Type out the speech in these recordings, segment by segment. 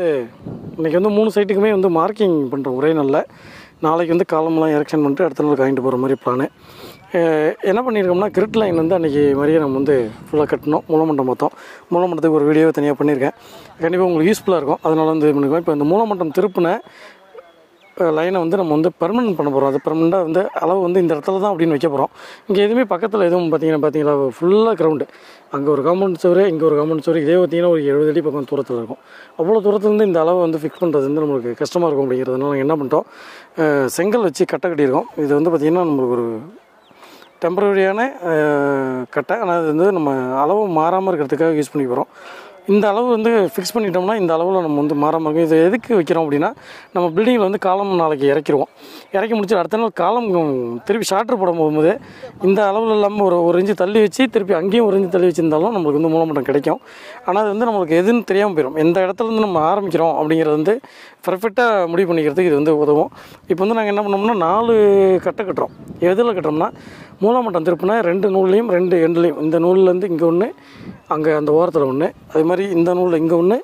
இன்றைக்கி வந்து மூணு சைட்டுக்குமே வந்து மார்க்கிங் பண்ணுற ஒரே நாளில். நாளைக்கு வந்து காலம்லாம் எரெக்ஷன் பண்ணிட்டு அடுத்த நாள் வாங்கிட்டு போகிற மாதிரி பிளானு என்ன பண்ணியிருக்கோம்னா கிரிட் லைன் வந்து அன்றைக்கி மாதிரியே நம்ம வந்து ஃபுல்லாக கட்டணும். மூலமண்டம் மொத்தம் மூலமண்டத்துக்கு ஒரு வீடியோ தனியாக பண்ணியிருக்கேன் கண்டிப்பாக உங்களுக்கு யூஸ்ஃபுல்லாக இருக்கும். அதனால் வந்து இது இப்போ இந்த மூலமண்டம் திருப்பின லைனை வந்து நம்ம வந்து பெர்மனன்ட் பண்ண போகிறோம் அது பெர்மனெண்ட்டாக வந்து அளவு வந்து இந்த இடத்துல தான் அப்படின்னு வைக்க போகிறோம் இங்கே எதுவுமே பக்கத்தில் எதுவும் பார்த்தீங்கன்னா பார்த்தீங்களா ஃபுல்லாக கிரவுண்டு அங்கே ஒரு காம்பவுண்ட் சுவர் இங்கே ஒரு காம்பவுண்ட் சுவர் இதே பார்த்தீங்கன்னா ஒரு எழுபது அடி பக்கம் தூரத்தில் இருக்கும். அவ்வளோ தூரத்துலேருந்து இந்த அளவை வந்து ஃபிக்ஸ் பண்ணுறது வந்து நம்மளுக்கு கஷ்டமாக இருக்கும் அப்படிங்கிறதுனால என்ன பண்ணிட்டோம்? செங்கல் வச்சு கட்டை கட்டியிருக்கோம். இது வந்து பார்த்திங்கன்னா நம்மளுக்கு ஒரு டெம்பரரியான கட்டை. ஆனால் அது வந்து நம்ம அளவு மாறாமல் இருக்கிறதுக்காக யூஸ் பண்ணி போகிறோம் இந்த அளவு வந்து ஃபிக்ஸ் பண்ணிட்டோம்னா இந்த அளவில் நம்ம வந்து மாறாமல் இது எதுக்கு வைக்கிறோம் அப்படின்னா நம்ம பில்டிங்கில் வந்து காலம் நாளைக்கு இறக்கிடுவோம் இறக்கி முடிச்சு அடுத்த நாள் காலம் திருப்பி ஷார்ட்ரு போட போகும்போது இந்த அளவில் இல்லாமல் ஒரு ஒரு இன்ச்சு தள்ளி வச்சு திருப்பி அங்கேயும் ஒரு இன்ச்சு தள்ளி வச்சுருந்தாலும் நம்மளுக்கு வந்து மூலமட்டம் கிடைக்கும். ஆனால் அது வந்து நம்மளுக்கு எதுன்னு தெரியாமல் போயிடும் எந்த இடத்துல இருந்து நம்ம ஆரம்பிக்கிறோம் அப்படிங்கிறது வந்து பர்ஃபெக்டாக முடிவு பண்ணிக்கிறதுக்கு இது வந்து உதவும். இப்போ வந்து நாங்கள் என்ன பண்ணோம்னா நாலு கட்டை கட்டுறோம். எதில் கட்டுறோம்னா மூலமட்டம் திருப்பினா ரெண்டு நூல்லையும் ரெண்டு எண்ட்லையும் இந்த நூல்லேருந்து இங்கே ஒன்று அங்கே அந்த ஓரத்தில் ஒன்று அதே மாதிரி இந்த நூலில் இங்கே ஒன்று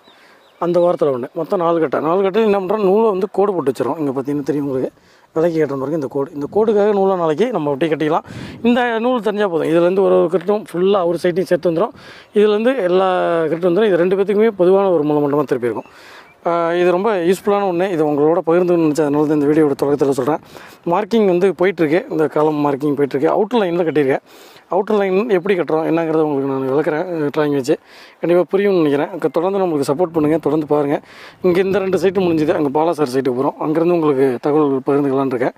அந்த ஓரத்தில் ஒன்று மொத்தம் நாலு கட்டை. நாலு கட்டையில் என்ன பண்ணுறோம் நூலை வந்து கோடு போட்டு வச்சிடும் இங்கே பார்த்தீங்கன்னா தெரியும் உங்களுக்கு. விலைக்கு கேட்ட பிறகு இந்த கோடு. இந்த கோடுக்காக நூலை நாளைக்கு நம்ம அப்படியே கட்டிக்கலாம். இந்த நூல் தெரிஞ்சால் போதும். இதுலேருந்து ஒரு ஒரு கட்டும் ஃபுல்லாக ஒரு சைட்டையும் சேர்த்து வந்துடும் இதுலேருந்து எல்லா கட்டும் வந்துடும் இது ரெண்டு பேத்துக்குமே பொதுவான ஒரு மூலமண்டமாக திருப்பி இருக்கும். இது ரொம்ப யூஸ்ஃபுல்லான ஒன்று இது உங்களோட பகிர்ந்துன்னு நினச்சேன் அதனால தான் இந்த வீடியோட தொடக்கத்தில் சொல்கிறேன் மார்க்கிங் வந்து போயிட்டுருக்கு. இந்த காலம் மார்க்கிங் போயிட்டுருக்கு. அவுட்டர் லைனில் கட்டியிருக்கேன். அவுட்டர் லைன் எப்படி கட்டுறோம்? என்னங்கிறத உங்களுக்கு நான் விளக்குறேன். ட்ராயிங் வச்சு. கண்டிப்பாக புரியும்னு நினைக்கிறேன். தொடர்ந்து நம்மளுக்கு சப்போர்ட் பண்ணுங்கள் தொடர்ந்து பாருங்கள் இங்கே இந்த ரெண்டு சைட்டு முடிஞ்சுது. அங்கே பாலாசார் சைட்டுக்கு போகிறோம் அங்கேருந்து உங்களுக்கு தகவல் பகிர்ந்துக்கலான்னு இருக்கேன்.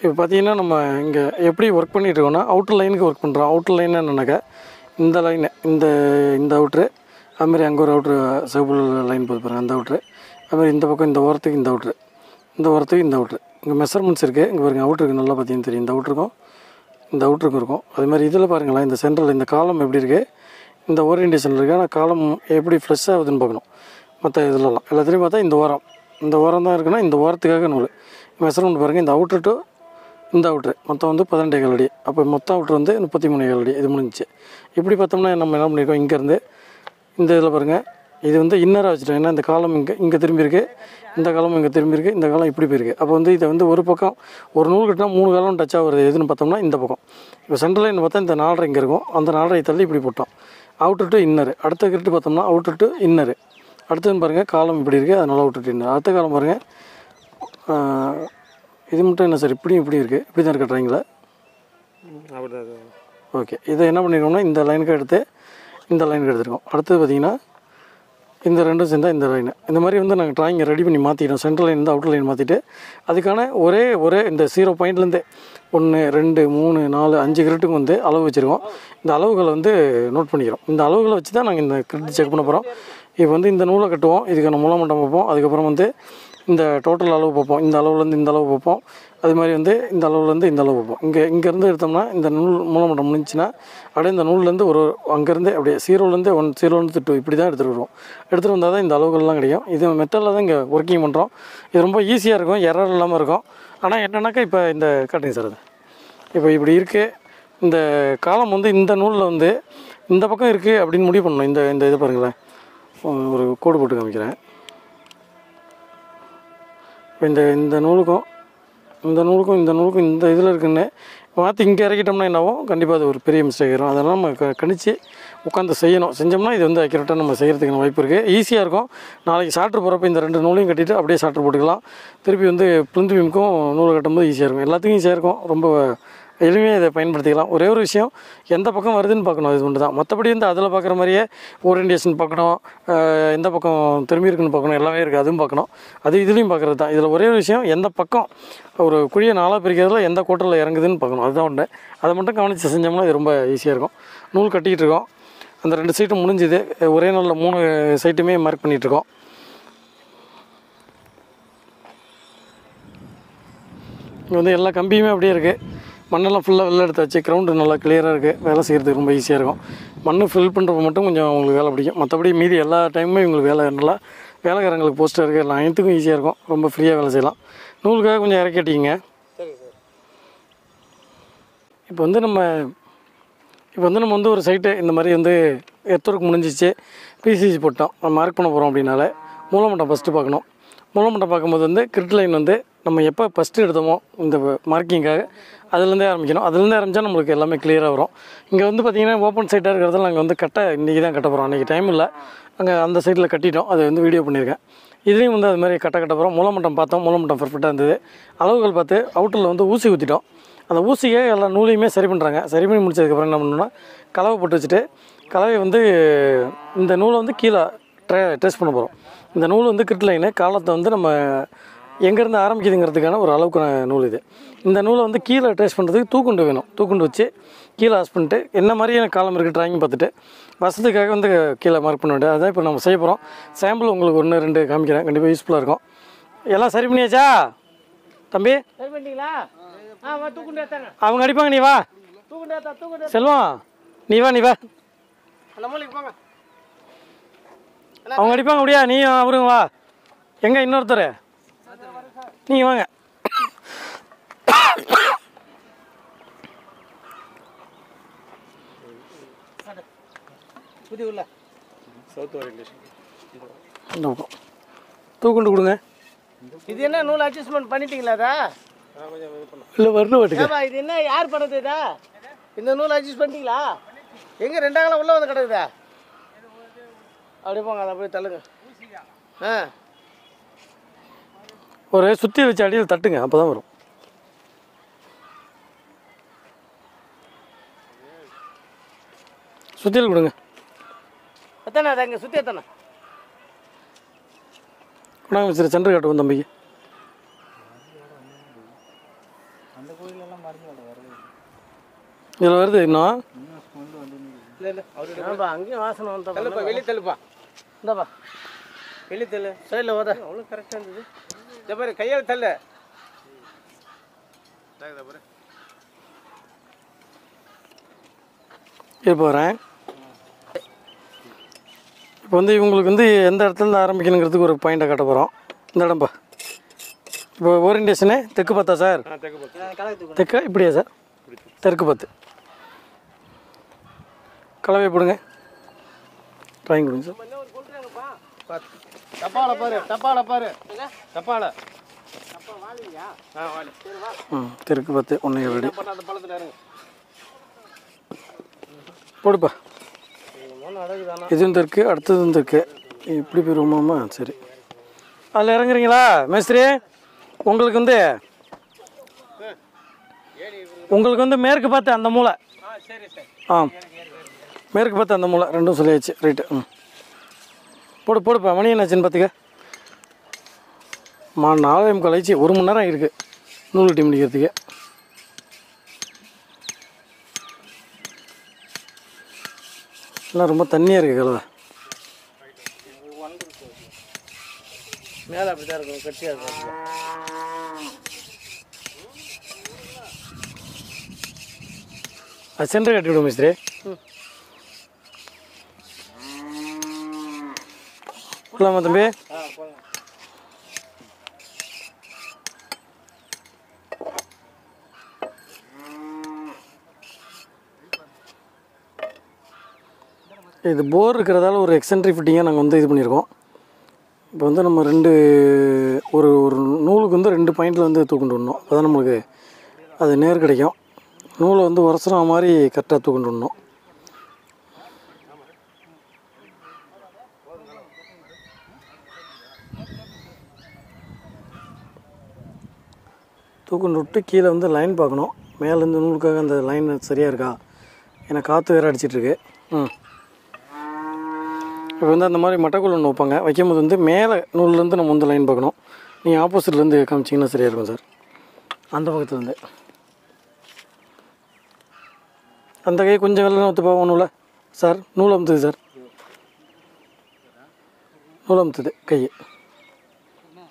இப்போ பார்த்தீங்கன்னா நம்ம இங்கே எப்படி ஒர்க் பண்ணிகிட்டு இருக்கோம்னா அவுட்டர் லைனுக்கு ஒர்க் பண்ணுறோம் அவுட்டர் லைன் என்னன்னாக்கா இந்த லைனு இந்த இந்த அவுட்ரு அதுமாதிரி அங்கே ஒரு அவுட்ரு சிவப்பு லைன் போது பாருங்கள் அந்த அவுட்ரு அதுமாதிரி இந்த பக்கம் இந்த ஓரத்துக்கு இந்த அவுட்ரு இந்த ஓரத்துக்கு இந்த அவுட்ரு இங்கே மெஷர்மெண்ட்ஸ் இருக்குது இங்கே பாருங்க அவுட்ருக்கு நல்லா பார்த்தீங்கன்னு தெரியும். இந்த அவுட்ருக்கும் இந்த அவுட்ருக்கும் இருக்கும். அதே மாதிரி இதில் பாருங்களேன் இந்த சென்ட்ரல் இந்த காலம் எப்படி இருக்குது இந்த ஓரியன்டேஷன் இருக்குது ஆனால் காலம் எப்படி ஃப்ரெஷ் ஆகுதுன்னு பார்க்கணும். மற்ற இதிலலாம். எல்லாத்துலேயும் பார்த்தா இந்த ஓரம். இந்த ஓரம் தான் இருக்குன்னா இந்த ஓரத்துக்காக நூல். மெஷர்மெண்ட் பாருங்கள் இந்த அவுட்ரு டு இந்த அவுட்ரு மொத்தம் வந்து பதினெட்டு ஏழு அடி. அப்போ மொத்தம் அவுட்ரு வந்து முப்பத்தி மூணு ஏழு அடி. இது முடிஞ்சிச்சு. இப்படி பார்த்தோம்னா நம்ம என்ன பண்ணியிருக்கோம் இங்கேருந்து இந்த இதில் பாருங்கள் இது வந்து இன்னராக வச்சுட்டோம். ஏன்னா இந்த காலம் இங்கே இங்கே திரும்பி இருக்கு இந்த காலம் இங்கே திரும்பி இருக்கு இந்த காலம் இப்படி போயிருக்கு. அப்போ வந்து இதை வந்து ஒரு பக்கம் ஒரு நூல் கட்டினா மூணு காலம் டச் ஆகுறது. எதுன்னு பார்த்தோம்னா இந்த பக்கம். இப்போ சென்ட்ரல் லைன் பார்த்தா இந்த நாலரை இங்கே இருக்கும். அந்த நாலரை தள்ளி இப்படி போட்டோம். அவுட்ரு டு இன்னரு அடுத்த கிரிட்டு பார்த்தோம்னா அவுட்ரு டு இன்னரு அடுத்ததுன்னு பாருங்கள் காலம் இப்படி இருக்குது அதனால் அவுட்ரு டு இன்னர் அடுத்த காலம் பாருங்கள் இது மட்டும் என்ன சார்? இப்படியும் இப்படி இருக்குது இப்படி தான் இருக்க ட்ராயிங்கில் அப்படிதான் ஓகே. இதை என்ன பண்ணிருக்கோம்னா இந்த லைனுக்கு எடுத்து இந்த லைனுக்கு எடுத்துருக்கோம். அடுத்தது பார்த்தீங்கன்னா இந்த ரெண்டும் சேர்ந்தால் இந்த லைனு இந்த மாதிரி வந்து நாங்கள் ட்ராயிங்கை ரெடி பண்ணி மாற்றிட்டோம் சென்ட்ரல் லைன் இருந்து அவுட்டர் லைன் மாற்றிட்டு அதுக்கான ஒரே ஒரே இந்த ஜீரோ பாயிண்ட்லேருந்து ஒன்று ரெண்டு மூணு நாலு அஞ்சு கிரெட்டுக்கு வந்து அளவு வச்சுருக்கோம். இந்த அளவுகளை வந்து நோட் பண்ணிக்கிறோம். இந்த அளவுகளை வச்சு தான் நாங்கள் இந்த கிரெட் செக் பண்ண போகிறோம் இப்போ வந்து இந்த நூலை கட்டுவோம் இதுக்கான மூலமட்டம் பார்ப்போம் அதுக்கப்புறம் வந்து இந்த டோட்டல் அளவு பார்ப்போம். இந்த அளவுலேருந்து இந்த அளவு பார்ப்போம். அது மாதிரி வந்து இந்த அளவுலேருந்து இந்த அளவு வைப்போம் இங்கே இங்கேருந்து எடுத்தோம்னா இந்த நூல் மூலமட்டம் முடிஞ்சுன்னா அப்படியே இந்த நூல்லேருந்து ஒரு அங்கேருந்து அப்படியே சீரோலேருந்து ஒன் சீரோலேருந்து டூ இப்படி தான் எடுத்துகிட்டு வருவோம். எடுத்துகிட்டு வந்தால் தான் இந்த அளவுகள்லாம் கிடைக்கும். இது மெட்டலில் தான் இங்கே ஒர்க்கிங் பண்ணுறோம். இது ரொம்ப ஈஸியாக இருக்கும் எரர் இல்லாமல் இருக்கும். ஆனால் என்னென்னாக்கா இப்போ இந்த காட்டுங்க சார் அது. இப்போ இப்படி இருக்குது இந்த காலம் வந்து இந்த நூலில் வந்து இந்த பக்கம் இருக்குது அப்படின்னு முடிவு பண்ணணும். இந்த இந்த இது பாருங்களேன். ஒரு கோடு போட்டு காமிக்கிறேன். இப்போ இந்த இந்த நூலுக்கும் இந்த நூலுக்கும் இந்த நூலுக்கும் இந்த இதில் இருக்குன்னு மாற்றி இங்கே இறக்கிட்டோம்னா என்னாகும்? கண்டிப்பாக அது ஒரு பெரிய மிஸ்டேக் வரும் அதெல்லாம் நம்ம க கணிச்சு உட்காந்து செய்யணும். செஞ்சோம்னா இது வந்து அக்யூரேட்டாக நம்ம செய்கிறதுக்கான வாய்ப்பு இருக்குது ஈஸியாக இருக்கும். நாளைக்கு சாட்ரு போகிறப்ப இந்த ரெண்டு நூலையும் கட்டிட்டு அப்படியே சாட்ரு போட்டுக்கலாம். திருப்பி வந்து பிளிந்து பீமுக்கும் நூல் கட்டும்போது ஈஸியாக இருக்கும். எல்லாத்துக்கும் ஈஸியாக இருக்கும். ரொம்ப எளிமையாக இதை பயன்படுத்திக்கலாம். ஒரே ஒரு விஷயம் எந்த பக்கம் வருதுன்னு பார்க்கணும். அது ஒன்று தான் மற்றபடி வந்து அதில் பார்க்குற மாதிரியே ஓரியன்டேஷன் பார்க்கணும். எந்த பக்கம் திரும்பி இருக்குன்னு பார்க்கணும். எல்லாமே இருக்குது அதுவும் பார்க்கணும். அது இதுலேயும் பார்க்குறது தான். இதில் ஒரே ஒரு விஷயம் எந்த பக்கம் ஒரு குழியை நாளாக பிரிக்கிறதுல எந்த கோட்டரில் இறங்குதுன்னு பார்க்கணும். அதுதான் உண்டு. அதை மட்டும் கவனித்து செஞ்சோம்னா இது ரொம்ப ஈஸியாக இருக்கும். நூல் கட்டிக்கிட்டு இருக்கோம். அந்த ரெண்டு சைட்டும் முடிஞ்சுது. ஒரே நாளில் மூணு சைட்டுமே மார்க் பண்ணிகிட்ருக்கோம் இங்கே வந்து எல்லா கம்பியுமே அப்படியே இருக்குது மண்ணெல்லாம் ஃபுல்லாக வெளில எடுத்தாச்சு கிரவுண்டு நல்லா கிளியராக இருக்குது வேலை செய்கிறதுக்கு ரொம்ப ஈஸியாக இருக்கும். மண்ணு ஃபில் பண்ணுறப்ப மட்டும் கொஞ்சம் உங்களுக்கு வேலை பிடிக்கும். மற்றபடி மீதி எல்லா டைமுமே உங்களுக்கு வேலை நல்லா வேலைக்காரங்களுக்கு போஸ்டர் இருக்குது எல்லாம் அனைத்துக்கும் ஈஸியாக இருக்கும். ரொம்ப ஃப்ரீயாக வேலை செய்யலாம். நூலுக்காக கொஞ்சம் இறக்கிட்டிங்க இப்போ வந்து நம்ம இப்போ வந்து நம்ம வந்து ஒரு சைட்டு இந்த மாதிரி வந்து எத்தருக்கு முடிஞ்சிச்சு. பிசிசி போட்டோம். மார்க் பண்ண போகிறோம் அப்படின்னால மூலமட்டம் ஃபஸ்ட்டு பார்க்கணும். மூலமட்டம் பார்க்கும்போது வந்து கிரிட் லைன் வந்து நம்ம எப்போ ஃபஸ்ட்டு எடுத்தோமோ இந்த மார்க்கிங்காக அதுலேருந்தே ஆரம்பிக்கணும். அதுலேருந்தே ஆரம்பித்தா நம்மளுக்கு எல்லாமே கிளியராக வரும். இங்கே வந்து பார்த்திங்கன்னா ஓப்பன் சைட்டாக இருக்கிறதால நாங்கள் வந்து கட்ட இன்றைக்கி தான் கட்ட போகிறோம் அன்றைக்கி டைம் இல்லை. அங்கே அந்த சைட்டில் கட்டிட்டோம். அதை வந்து வீடியோ பண்ணியிருக்கேன். இதுலேயும் வந்து அது மாதிரி கட்ட கட்ட போகிறோம் மூலமட்டம் பார்த்தோம். மூலமட்டம் பர்ஃபெக்டாக இருந்தது. அளவுகள் பார்த்து அவுட்டரில் வந்து ஊசி ஊற்றிட்டோம் அந்த ஊசியே எல்லா நூலையுமே சரி பண்ணுறாங்க சரி பண்ணி முடிச்சதுக்கப்புறம் என்ன பண்ணணும்னா கலவை போட்டு வச்சுட்டு கலவையை வந்து இந்த நூலை வந்து கீழே ட்ரே டெஸ்ட் பண்ண போகிறோம் இந்த நூல் வந்து கிரிட் லைனு காலத்தை வந்து நம்ம எங்கேருந்து ஆரம்பிக்குதுங்கிறதுக்கான ஒரு அளவுக்கு நூல் இது. இந்த நூலை வந்து கீழே ட்ரேஸ் பண்ணுறதுக்கு தூக்குண்டு வேணும். தூக்குண்டு வச்சு கீழே ஆஸ் பண்ணிட்டு என்ன மாதிரியான காலம் இருக்குது ட்ராயிங் பார்த்துட்டு வசதிக்காக வந்து கீழே மார்க் பண்ண வேண்டியது. அதான் இப்போ நம்ம செய்ய போகிறோம் சாம்பிள் உங்களுக்கு ஒன்று ரெண்டு காமிக்கிறேன். கண்டிப்பாக யூஸ்ஃபுல்லாக இருக்கும். எல்லாம் சரி பண்ணியாச்சா? தம்பி? அவங்க அடிப்பாங்க நீ வா. தூக்குண்டே தா தூக்குண்டே செல்வம் நீ வா நீ வா. அவங்க அடிப்பாங்க அப்படியா? நீ அவருங்க வா. எங்கே இன்னொருத்தர்? நீங்கள் வாங்க. புதி உள்ள. South orientation. இந்த பக்கம். தூக்குண்டு கொடுங்க. இது என்ன நூல் அட்ஜஸ்ட்மெண்ட் பண்ணிட்டீங்களா அதா? இல்லை வரணும் வாட்டுக்கு இது என்ன யார் பண்ணது இதா? இந்த நூல் அட்ஜஸ்ட் பண்ணிட்டீங்களா? எங்க ரெண்டாங்களா உள்ள வந்து கிடக்குதா? அப்படியே போங்க அதை போய் தள்ளுங்க. ஆ. ஒரு சுற்றி வச்சு அடியில் தட்டுங்க அப்போ தான் வரும். சுத்தியல் கொடுங்க. எத்தனை அதை இங்கே சுற்றி எத்தனை கொண்டாங்க மிஸ்டர் சென்டர் காட்டுவோம் தம்பிக்கு. இதில் வருது இன்னும்? இல்லை இல்லை அவரு அங்கேயும் வாசனை வந்தா தள்ளுப்பா வெளியே தள்ளுப்பா. இந்தாப்பா. வெளியே தள்ளு. சைடில் ஓத அவ்வளோ கரெக்டாக இருந்தது. இந்த பாரு கையால் தள்ளு. இப்போ வரேன் இப்போ வந்து இவங்களுக்கு வந்து எந்த இடத்துல இருந்து ஆரம்பிக்கணுங்கிறதுக்கு ஒரு பாயிண்டை காட்ட போகிறோம் இந்த இடம்பா இப்போ ஓரியன்டேஷனு தெற்கு பார்த்தா சார்? தெற்கா இப்படியா சார்? தெற்கு பார்த்து கலவை போடுங்க. ட்ராயிங் கொடுங்க சார். டப்பால பாரு டப்பால பாரு. டப்பால. தெற்கு பார்த்து ஒன்றே இறங்கு. போடுப்பா. இதுவும் தெற்கு அடுத்ததும் தெற்கு இப்படி போயிருவோமாம்மா? சரி. அதில் இறங்குறீங்களா மேஸ்திரி? உங்களுக்கு வந்து உங்களுக்கு வந்து மேற்கு பார்த்து அந்த மூலை ஆ சரி சரி. ஆ மேற்கு பார்த்து அந்த மூலை ரெண்டும் சொல்லியாச்சு. ரைட்டு ம். போடு போடுப்பா. மணி என்னாச்சுன்னு பார்த்துக்க. மா நாலே முக்கால் ஆயிடுச்சு. ஒரு மணி நேரம் இருக்குது நூல் கட்டி முடிக்கிறதுக்கு. எல்லாம் ரொம்ப தண்ணியாக இருக்குது கலவை மேலே அப்படி தான் இருக்கும். கட்டியாக இருக்கும் அது சென்டர் கட்டி விடுவோம் மிஸ்திரி போகலாமா தம்பி. இது போர் இருக்கிறதால ஒரு எக்ஸென்ட்ரி ஃபிட்டிங்காக நாங்கள் வந்து இது பண்ணியிருக்கோம். இப்போ வந்து நம்ம ரெண்டு ஒரு ஒரு நூலுக்கு வந்து ரெண்டு பாயிண்டில் வந்து தூக்கிட்டு வரணும். அப்போ நம்மளுக்கு அது நேர் கிடைக்கும். நூலை வந்து உரசுற மாதிரி கரெக்டாக தூக்கிட்டு வரணும். தூக்குன்னு விட்டு கீழே வந்து லைன் பார்க்கணும். மேலேருந்து நூலுக்காக அந்த லைன் சரியாக இருக்கா? ஏன்னா காற்று வேறு அடிச்சிட்ருக்கு ம். இப்போ வந்து அந்த மாதிரி மட்டைக்குள்ள ஒன்று வைப்பாங்க. வைக்கும்போது வந்து மேலே நூல்லேருந்து நம்ம வந்து லைன் பார்க்கணும். நீங்கள் ஆப்போசிட்லேருந்து காமிச்சிங்கன்னா சரியாக இருக்கும் சார். அந்த பக்கத்துலேருந்து அந்த கை கொஞ்சம் வெள்ளம் ஒத்து போகணும்ல சார் நூல் அமுத்துது சார். நூல் அமுத்துது கை.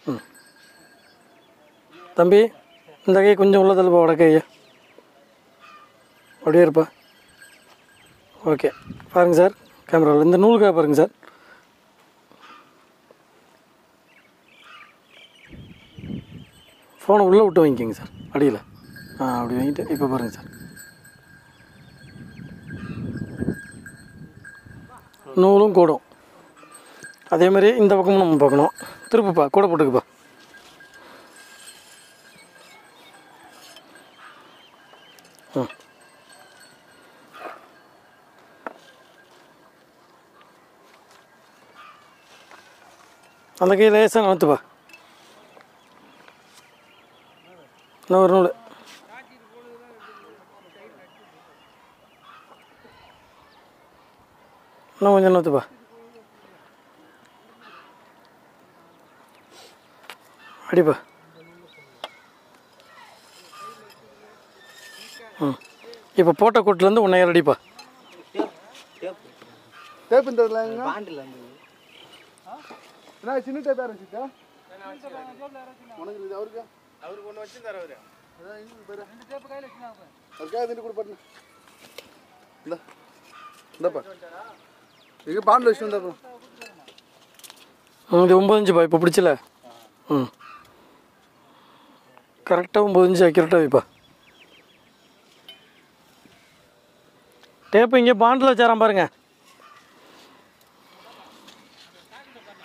ம். தம்பி இந்த கை கொஞ்சம் உள்ள தள்ளுப்பா வட கையை. அப்படியே இருப்பா. ஓகே. பாருங்கள் சார் கேமராவில் இந்த நூலுக்காக பாருங்கள் சார். ஃபோனை உள்ளே விட்டு வாங்கிக்கோங்க சார். அடியில். ஆ அப்படி வாங்கிட்டு இப்போ பாருங்கள் சார். நூலும் கூடும். அதேமாதிரி இந்த பக்கமும் நம்ம பார்க்கணும். திருப்புப்பா கூட போட்டுக்குப்பா. அந்த கையில் லேசாக நகர்த்துப்பா இன்னும் ஒரு நூல். இன்னும் கொஞ்சம் நகர்த்துப்பா அடிப்பா ம். இப்போ போட்ட கூட்டிலேருந்து ஒன்றையார் அடிப்பா? டேப் இந்த என்ன சின்ன டேப் ஆரம்பிச்சிட்டா உனக்கு இது அவருக்கு? அவருக்கு ஒன்று வச்சுருந்தார் அவர். அதான் இன்னும் பாரு. ரெண்டு டேப் கையில் வச்சுனாங்க அவருக்கா திண்டு கொடுப்பாரு இந்த. இந்தப்பா. எங்கே பாண்டில் வச்சு வந்தா அப்புறம். ம், இது ஒம்பது இன்ச்சுப்பா இப்போ பிடிச்சல? ம் கரெக்டாக ஒம்பது இன்ச்சு அக்யூரேட்டாக வைப்பா. டேப்பு இங்கே பாண்டில் வச்சாராம் பாருங்க.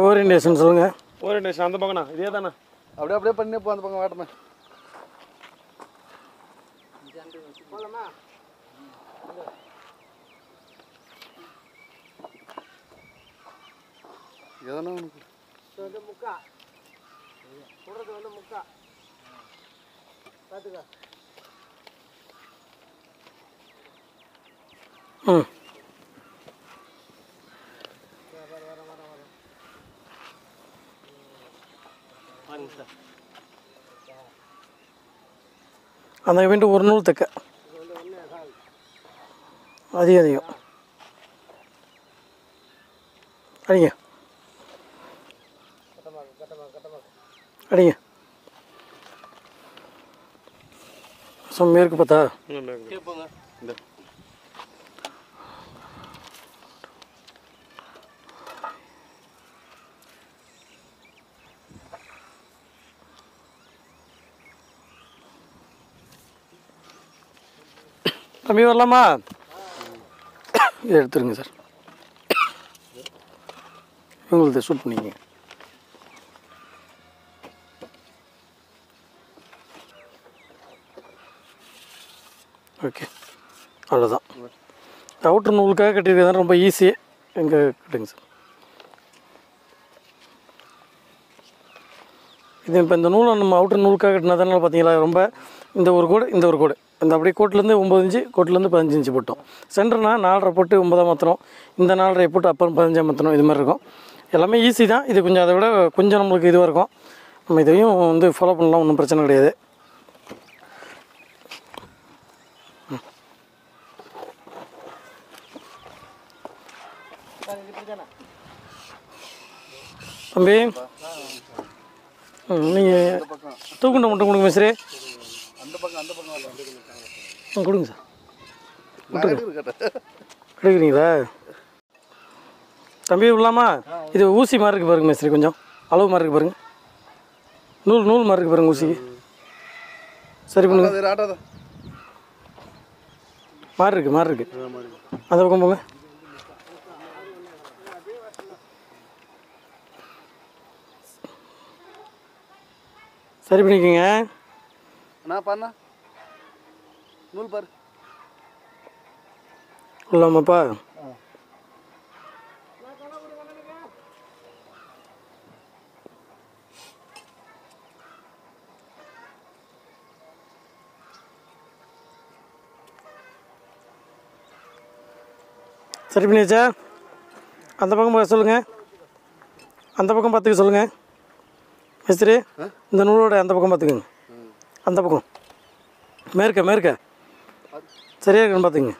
ஓரியன்டேஷன் சொல்லுங்கள் ஓரியன்டேஷன் அந்த பக்கம்ண்ணா இதே தானே அப்படியே அப்படியே பண்ணி போ அந்த பக்கம் வாட்டமே போகலாமா எதனா உனக்கு. இது வந்து முக்கா சொல்கிறது வந்து முக்கா பார்த்துக்க ம் பாருங்க சார் அந்த வேண்டு ஒரு நூல் தைக்க அதிகம் அதிகம் அடிங்க அடிங்க ஸோ மேற்கு பார்த்தா தம்பி வரலாமா? எடுத்துருங்க சார். இவங்களுக்கு ஷூட் பண்ணிக்கங்க ஓகே. அவ்வளோதான் அவுட்ரு நூலுக்காக கட்டியிருக்கிறது ரொம்ப ஈஸி எங்கே கட்டுங்க சார். இது இப்போ இந்த நூலை நம்ம அவுட்ரு நூலுக்காக கட்டினதுனால பார்த்தீங்களா ரொம்ப இந்த ஒரு கோடு இந்த ஒரு கோடு. இந்த அப்படியே கோட்டிலேருந்து ஒம்பது இன்ச்சு கோட்டிலேருந்து பதினஞ்சு இன்ச்சு போட்டோம். சென்டர்னா நாலரை போட்டு ஒன்பதாம் மாற்றணும் இந்த நாலரை போட்டு அப்புறம் பதினஞ்சாம் மாற்றணும் இது மாதிரி இருக்கும். எல்லாமே ஈஸி தான். இது கொஞ்சம் அதை விட கொஞ்சம் நம்மளுக்கு இதுவாக இருக்கும். நம்ம இதையும் வந்து ஃபாலோ பண்ணலாம். ஒன்றும் பிரச்சனை கிடையாது சார் இது இப்படி தானே தம்பி. நீங்கள் தூக்குண்ட மட்டும் கொடுங்க மிஸ்ரே. கொடுங்க சார். எடுக்கிறீங்களா? தம்பி விடலாமா இது ஊசி மாதிரி இருக்கு பாருங்க மிஸ்திரி கொஞ்சம். அளவு மாதிரி இருக்கு பாருங்க. நூல் நூல் மாதிரி இருக்கு பாருங்க ஊசிக்கு. சரி பண்ணுங்க. மாறி இருக்கு மாறி இருக்கு. அந்த பக்கம் போங்க. சரி பண்ணிக்கோங்க நான் பண்ணா நூல் பாரு இல்லாமப்பா சரி பண்ணியாச்சா அந்த பக்கம் பார்க்க சொல்லுங்கள் அந்த பக்கம் பார்த்துக்க சொல்லுங்கள் மிஸ்திரி இந்த நூலோட அந்த பக்கம் பார்த்துக்குங்க. அந்த பக்கம். மேற்க மேற்க. சரியா இருக்குன்னு பார்த்துங்க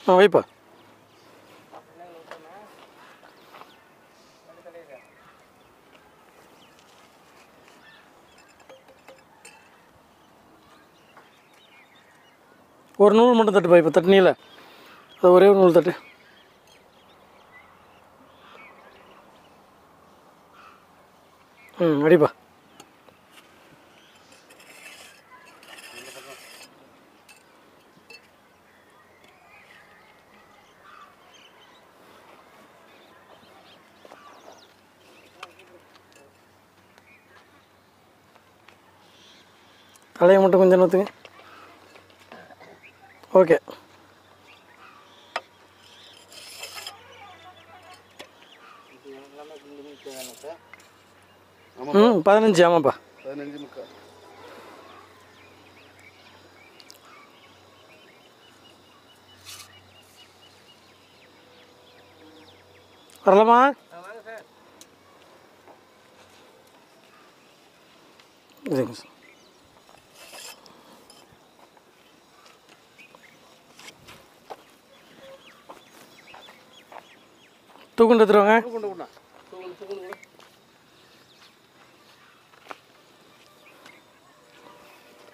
ஆ வைப்பா. ஒரு நூல் மட்டும் தட்டுப்பா இப்போ தட்டினீல. அது ஒரே ஒரு நூல் தட்டு. ம் அடிப்பா. தலையை மட்டும் கொஞ்சம் நோத்துங்க ஓகே ம் பதினஞ்சு ஆமாப்பா. பதினஞ்சு முக்கால். வரலாமா? இதுங்க சார். தூக்குண்டு எடுத்துருவாங்க கொண்டு விடா தூக்கு தூக்கு விடு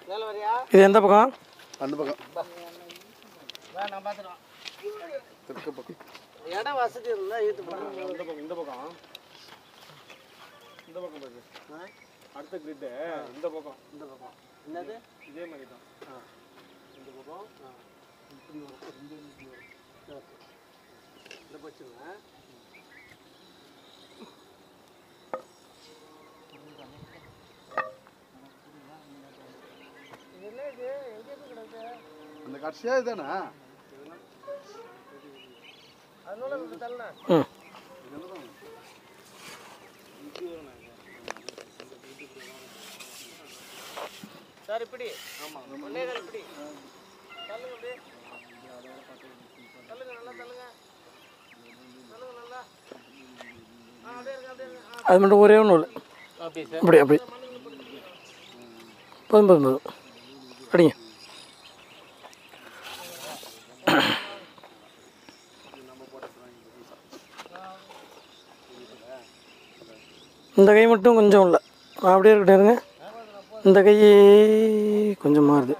மேலே வரியா இது எந்த பக்கம் அந்த பக்கம் தெற்கு பக்கம் இடம் வசதி இருந்தால் இந்த பக்கம் இந்த பக்கம் இந்த பக்கம் பாரு அடுத்த கிரிட்டு இந்த பக்கம் இந்த பக்கம் என்னது இதே மாதிரி தான் இந்த பக்கம் இந்த கடைசியா இதுதானே அதனால இப்படி தள்ளன ம் சார் இப்படி ஆமாம் இப்படி தள்ளுங்க இப்படி தள்ளுங்க நல்லா தள்ளுங்க தள்ளுங்க நல்லா ஆ அப்படியே இருங்க அப்படியே இருங்க அது மட்டும் ஒரே அப்படியே சார் அப்படி அப்படி போதும் போதும் போதும் அடிங்க இந்த கை மட்டும் கொஞ்சம் இல்லை அப்படியே இருக்கட்டும் இருங்க. இந்த கை கொஞ்சம் மாறுது.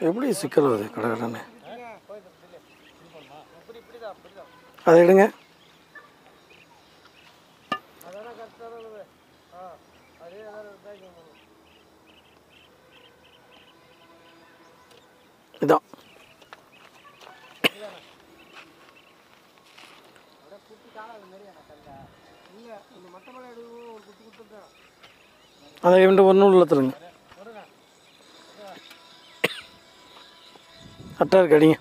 எப்படி சிக்கல் வருது? கடை கடைன்னு அதை எடுங்க அதான கரெக்டாக இருக்குது ஆ அதே ஏதாவது பேக்கிங் பண்ணும் இதான் இல்லை இந்த மட்டை மலை எடுக்கணும் ஒரு குட்டி கொடுத்துருக்கேன் அதை இவன் ஒன்று ஒரு கரெக்டாக இருக்கு அடிங்க.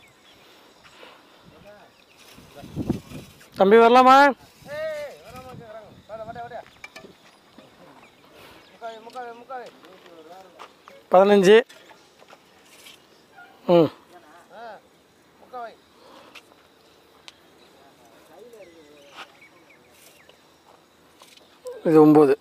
தம்பி வரலாமா? பதினஞ்சு. ம். இது ஒம்பது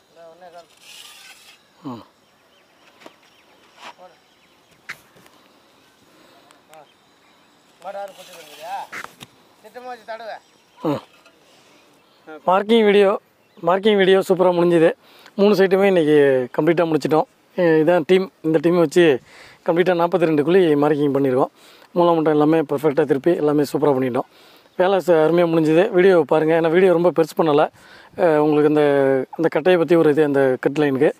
இந்த ஒன்றே கால் ம் மாடாறு கொண்டு வந்துறியா திட்டமாக வச்சு தடுவேன் ம் மார்க்கிங் வீடியோ மார்க்கிங் வீடியோ சூப்பராக முடிஞ்சுது. மூணு சைட்டுமே இன்றைக்கி கம்ப்ளீட்டாக முடிச்சிட்டோம். இதான் டீம் இந்த டீமை வச்சு கம்ப்ளீட்டாக நாற்பத்தி ரெண்டு குழி மார்க்கிங் பண்ணியிருக்கோம் மூலம் மட்டும் எல்லாமே பர்ஃபெக்டாக திருப்பி எல்லாமே சூப்பராக பண்ணிட்டோம். வேலை அருமையாக முடிஞ்சுது. வீடியோ பாருங்கள் ஏன்னா வீடியோ ரொம்ப பெருசு பண்ணலை. உங்களுக்கு இந்த இந்த கட்டையை பற்றி ஒரு இது அந்த கட்லைனுக்கு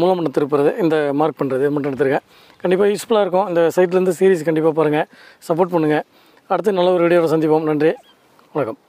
மூலமண்டம் திருப்புறது இந்த மார்க் பண்ணுறது மட்டும் எடுத்திருக்கேன் கண்டிப்பாக யூஸ்ஃபுல்லாக இருக்கும். இந்த சைட்லேருந்து சீரீஸ் கண்டிப்பாக பாருங்கள் சப்போர்ட் பண்ணுங்கள் அடுத்து நல்ல ஒரு வீடியோவில் சந்திப்போம். நன்றி. வணக்கம்.